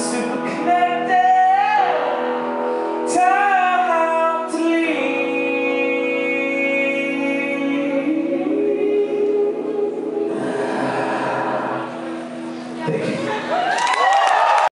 Super.